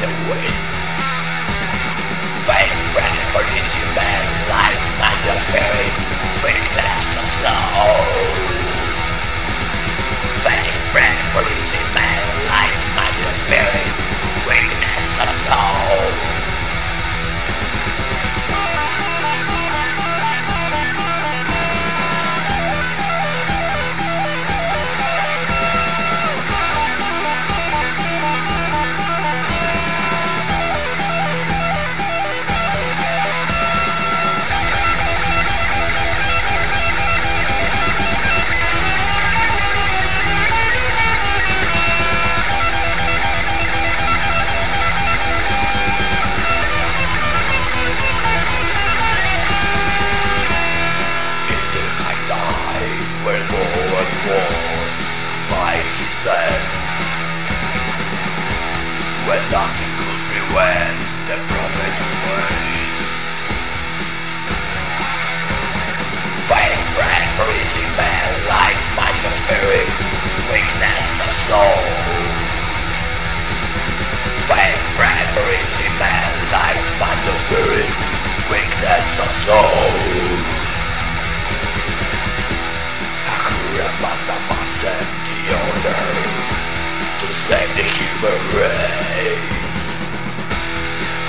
Wait.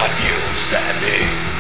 I feel standing. them in